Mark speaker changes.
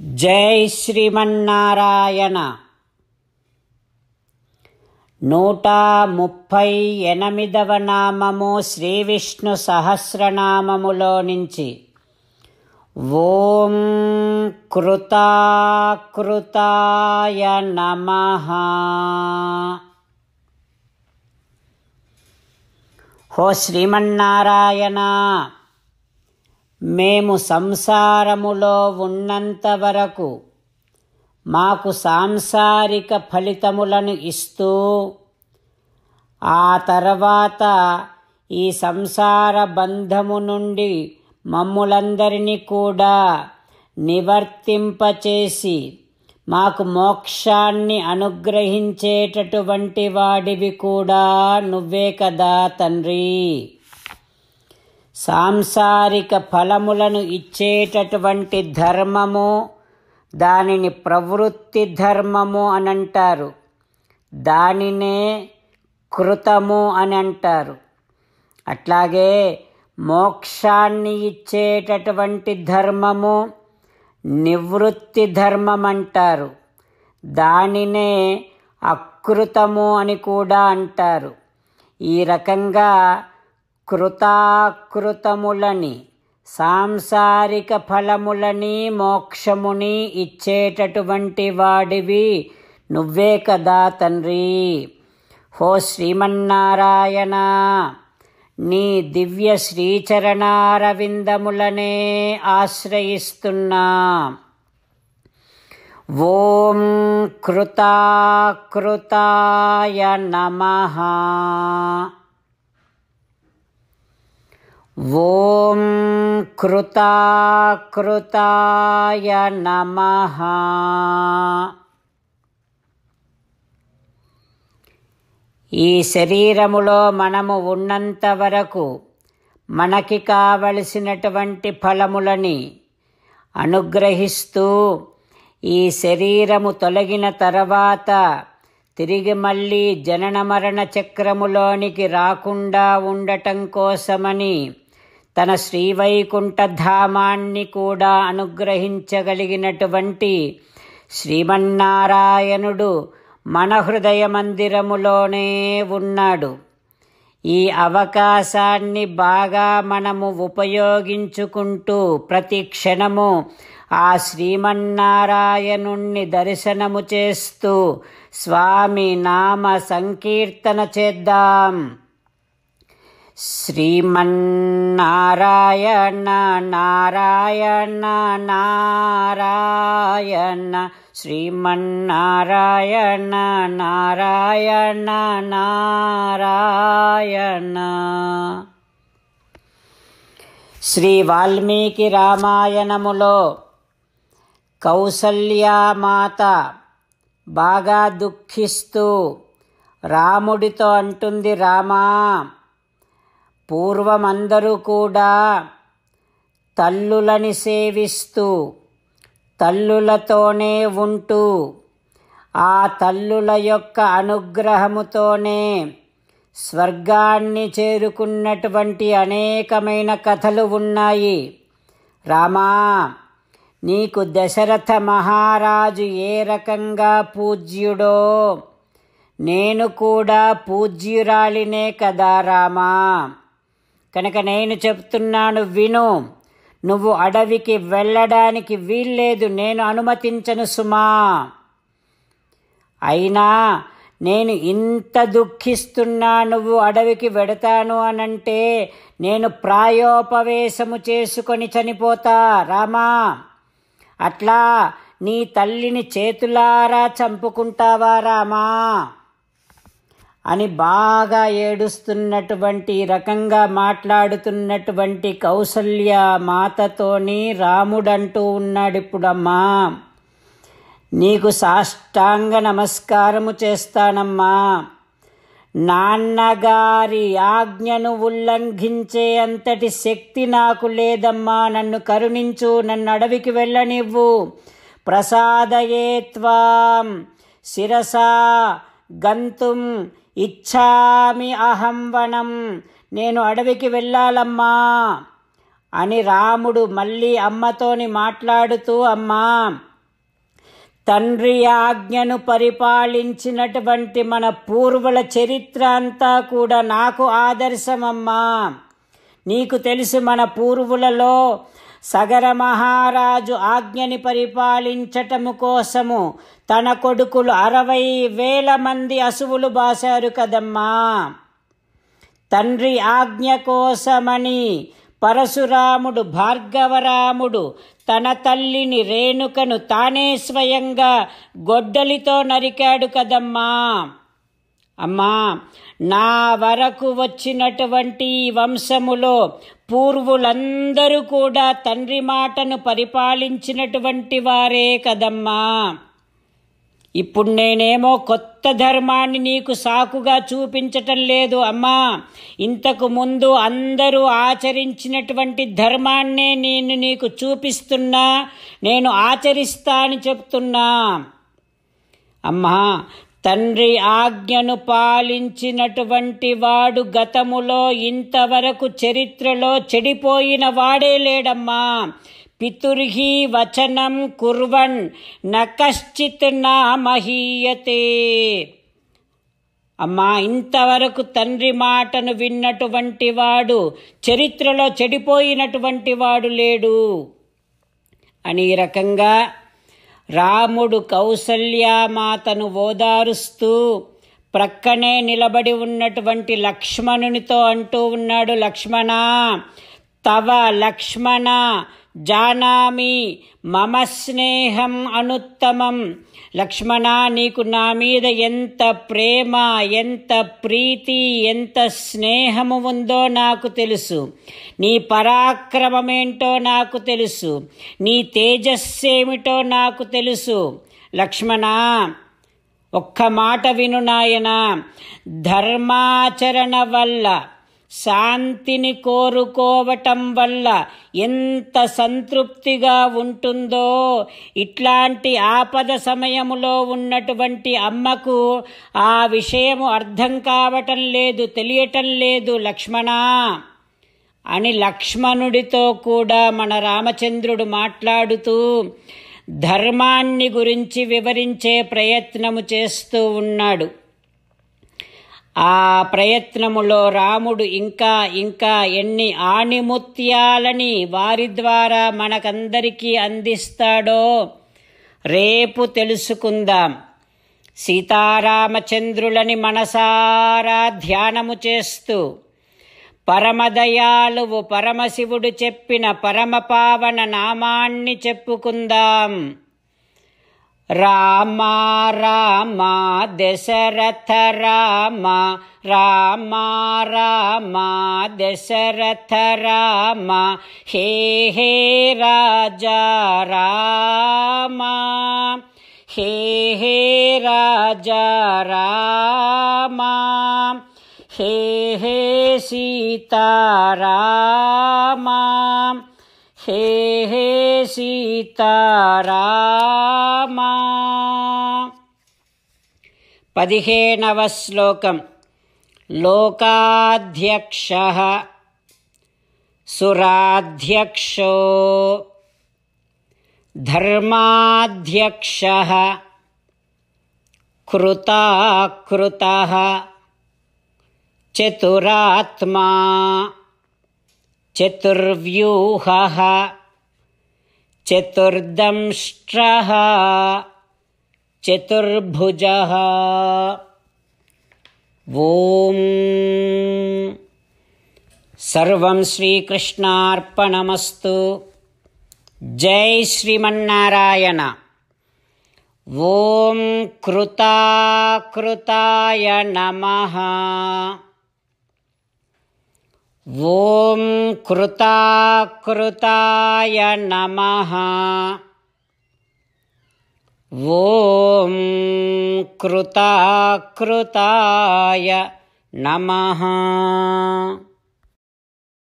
Speaker 1: జై శ్రీమన్నారాయణ. నూట ముప్పై ఎనిమిదవ నామము శ్రీ విష్ణు సహస్రనామములో నుంచి. ఓం కృతాకృతాయ నమ. హో శ్రీమన్నారాయణ. మేము సంసారములో ఉన్నంత వరకు మాకు సాంసారిక ఫలితములను ఇస్తూ ఆ తర్వాత ఈ సంసార బంధము నుండి మమ్ములందరినీ కూడా నివర్తింపచేసి మాకు మోక్షాన్ని అనుగ్రహించేటటువంటి వాడివి కూడా నువ్వే కదా తండ్రి. సాంసారిక ఫలములను ఇచ్చేటటువంటి ధర్మము దానిని ప్రవృత్తి ధర్మము అని అంటారు దానినే కృతము అని అంటారు అట్లాగే మోక్షాన్ని ఇచ్చేటటువంటి ధర్మము నివృత్తి ధర్మం అంటారు దానినే అకృతము అని కూడా అంటారు. ఈ రకంగా కృతాకృతములని సాంసారిక ఫలములని మోక్షముని ఇచ్చేటటువంటి వాడివి నువ్వే కదా తండ్రి. హో శ్రీమన్నారాయణ నీ దివ్య శ్రీచరణారవిందములనే ఆశ్రయిస్తున్నా. ఓం కృతాకృతాయ నమ. ఓం కృతాకృతాయ నమః. ఈ శరీరములో మనము ఉన్నంత వరకు మనకి కావలసినటువంటి ఫలములని అనుగ్రహిస్తూ ఈ శరీరము తొలగిన తర్వాత తిరిగి మళ్ళీ జనన మరణ చక్రములోనికి రాకుండా ఉండటం కోసమని తన శ్రీవైకుంఠధామాన్ని కూడా అనుగ్రహించగలిగినటువంటి శ్రీమన్నారాయణుడు మన హృదయ మందిరములోనే ఉన్నాడు. ఈ అవకాశాన్ని బాగా మనము ఉపయోగించుకుంటూ ప్రతి క్షణము ఆ శ్రీమన్నారాయణుణ్ణి దర్శనము చేస్తూ స్వామి నామ సంకీర్తన చేద్దాం. శ్రీమన్నారాయణ నారాయణ నారాయణ శ్రీమన్నారాయణ నారాయణ నారాయణ. శ్రీ వాల్మీకి రామాయణములో కౌసల్యామాత బాగా దుఃఖిస్తూ రాముడితో అంటుంది రామా పూర్వమందరూ కూడా తల్లులని సేవిస్తూ తల్లులతోనే ఉంటూ ఆ తల్లుల యొక్క అనుగ్రహముతోనే స్వర్గాన్ని చేరుకున్నటువంటి అనేకమైన కథలు ఉన్నాయి. రామా నీకు దశరథ మహారాజు ఏ రకంగా పూజ్యుడో? నేను కూడా పూజ్యురాలినే కదా రామా. కనుక నేను చెప్తున్నాను విను. నువ్వు అడవికి వెళ్ళడానికి వీల్లేదు. నేను అనుమతించను సుమా. అయినా నేను ఇంత దుఃఖిస్తున్నా నువ్వు అడవికి వెడతాను అనంటే నేను ప్రాయోపవేశము చేసుకొని చనిపోతా. రామా అట్లా నీ తల్లిని చేతులారా చంపుకుంటావా రామా? అని బాగా ఏడుస్తున్నటువంటి రకంగా మాట్లాడుతున్నటువంటి కౌసల్య మాతతోని రాముడంటూ ఉన్నాడు ఇప్పుడమ్మా. నీకు సాష్టాంగ నమస్కారము చేస్తానమ్మా. నాన్నగారి ఆజ్ఞను ఉల్లంఘించే అంతటి శక్తి నాకు లేదమ్మా. నన్ను కరుణించు నన్ను అడవికి వెళ్ళనివ్వు. ప్రసాదయేత్వాం శిరసా. గంతుం ఇచ్చామి అహం వనం. నేను అడవికి వెళ్ళాలమ్మా అని రాముడు మళ్ళీ అమ్మతోని మాట్లాడుతూ అమ్మా తండ్రి ఆజ్ఞను పరిపాలించినటువంటి మన పూర్వుల చరిత్ర అంతా కూడా నాకు ఆదర్శమమ్మా. నీకు తెలుసు మన పూర్వులలో సగర మహారాజు ఆజ్ఞని పరిపాలించటము కోసము తన కొడుకులు అరవై వేల మంది అసువులు బాశారు కదమ్మా. తండ్రి ఆజ్ఞ కోసమని పరశురాముడు భార్గవరాముడు తన తల్లిని రేణుకను తానే స్వయంగా గొడ్డలితో నరికాడు కదమ్మా. అమ్మా నా వరకు వచ్చినటువంటి వంశములో పూర్వులందరూ కూడా తండ్రి మాటను పరిపాలించినటువంటి వారే కదమ్మా. ఇప్పుడు నేనేమో కొత్త ధర్మాన్ని నీకు సాకుగా చూపించటం లేదు అమ్మా. ఇంతకు ముందు అందరూ ఆచరించినటువంటి ధర్మాన్నే నేను నీకు చూపిస్తున్నా నేను ఆచరిస్తా అని చెప్తున్నా. అమ్మా తండ్రి ఆజ్ఞను పాలించినటువంటి వాడు గతములో ఇంతవరకు చరిత్రలో చెడిపోయిన వాడే లేడమ్మా. పితుర్హి వచనం కుర్వన్ న కశ్చిత్ నా మహీయతే అమ్మా ఇంతవరకు తండ్రి మాటను విన్నటువంటి వాడు చరిత్రలో చెడిపోయినటువంటి వాడు లేడు. అని ఈ రకంగా రాముడు కౌసల్యామాతను ఓదారుస్తూ ప్రక్కనే నిలబడి ఉన్నటువంటి లక్ష్మణునితో అంటూ ఉన్నాడు లక్ష్మణ తవ లక్ష్మణ జానామి మమ స్నేహం అనుత్తమం. లక్ష్మణ నీకు నా మీద ఎంత ప్రేమ ఎంత ప్రీతి ఎంత స్నేహము ఉందో నాకు తెలుసు. నీ పరాక్రమమేంటో నాకు తెలుసు. నీ తేజస్సేమిటో నాకు తెలుసు. లక్ష్మణ ఒక్క మాట విను నాయన. ధర్మాచరణ వల్ల శాంతిని కోరుకోవటం వల్ల ఎంత సంతృప్తిగా ఉంటుందో. ఇట్లాంటి ఆపద సమయములో ఉన్నటువంటి అమ్మకు ఆ విషయము అర్థం కావటం లేదు తెలియటం లేదు లక్ష్మణ. అని లక్ష్మణుడితో కూడా మన రామచంద్రుడు మాట్లాడుతూ ధర్మాన్ని గురించి వివరించే ప్రయత్నము చేస్తూ ఉన్నాడు. ఆ ప్రయత్నములో రాముడు ఇంకా ఇంకా ఎన్ని ఆణిముత్యాలని వారి ద్వారా మనకందరికీ అందిస్తాడో రేపు తెలుసుకుందాం. సీతారామచంద్రులని మనసారా ధ్యానము చేస్తూ పరమదయాలువు పరమశివుడు చెప్పిన పరమపావన నామాన్ని చెప్పుకుందాం. రామ రామ దశరథ రామ రామ రామ దశరథ రామ హే హే రాజా రామ హే హే రాజా రామ హే హే సీతారామ హే హే సీతారామ పదిహేనవ శ్లోకం లోకాధ్యక్ష సురాధ్యక్షో ధర్మాధ్యక్ష కృతాకృత చతురాత్మా చతుర్వ్యూహ चतुर्दंष्ट्रः। चतुर्भुजः। ॐ सर्वं श्रीकृष्णार्पणमस्तु। जय श्रीमन्नारायण। ॐ कृताकृताय नमः। ॐ कृताकृताय नमः। ॐ कृताकृताय नमः।